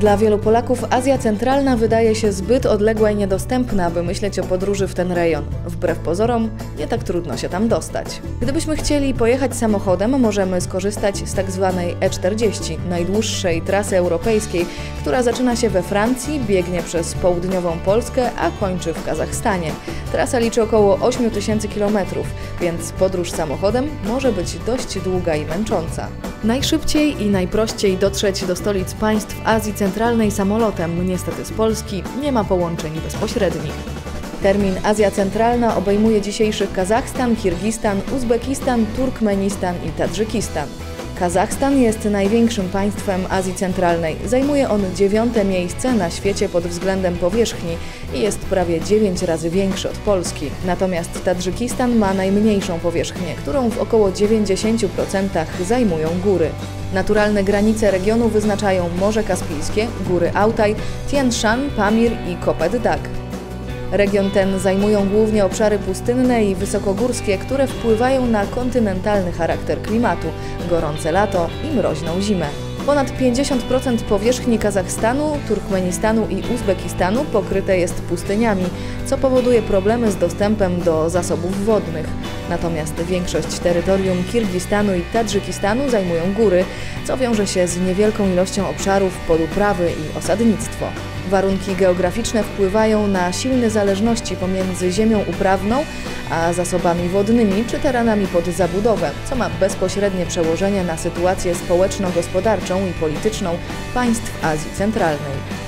Dla wielu Polaków Azja Centralna wydaje się zbyt odległa i niedostępna, by myśleć o podróży w ten rejon. Wbrew pozorom, nie tak trudno się tam dostać. Gdybyśmy chcieli pojechać samochodem, możemy skorzystać z tak zwanej E40, najdłuższej trasy europejskiej, która zaczyna się we Francji, biegnie przez południową Polskę, a kończy w Kazachstanie. Trasa liczy około 8000 km, więc podróż samochodem może być dość długa i męcząca. Najszybciej i najprościej dotrzeć do stolic państw Azji Centralnej samolotem, niestety z Polski, nie ma połączeń bezpośrednich. Termin Azja Centralna obejmuje dzisiejszy Kazachstan, Kirgistan, Uzbekistan, Turkmenistan i Tadżykistan. Kazachstan jest największym państwem Azji Centralnej. Zajmuje on dziewiąte miejsce na świecie pod względem powierzchni i jest prawie 9 razy większy od Polski. Natomiast Tadżykistan ma najmniejszą powierzchnię, którą w około 90% zajmują góry. Naturalne granice regionu wyznaczają Morze Kaspijskie, góry Altaj, Tien Shan, Pamir i Kopet Dag. Region ten zajmują głównie obszary pustynne i wysokogórskie, które wpływają na kontynentalny charakter klimatu, gorące lato i mroźną zimę. Ponad 50% powierzchni Kazachstanu, Turkmenistanu i Uzbekistanu pokryte jest pustyniami, co powoduje problemy z dostępem do zasobów wodnych. Natomiast większość terytorium Kirgistanu i Tadżykistanu zajmują góry, co wiąże się z niewielką ilością obszarów pod uprawy i osadnictwo. Warunki geograficzne wpływają na silne zależności pomiędzy ziemią uprawną a zasobami wodnymi czy terenami pod zabudowę, co ma bezpośrednie przełożenie na sytuację społeczno-gospodarczą i polityczną państw Azji Centralnej.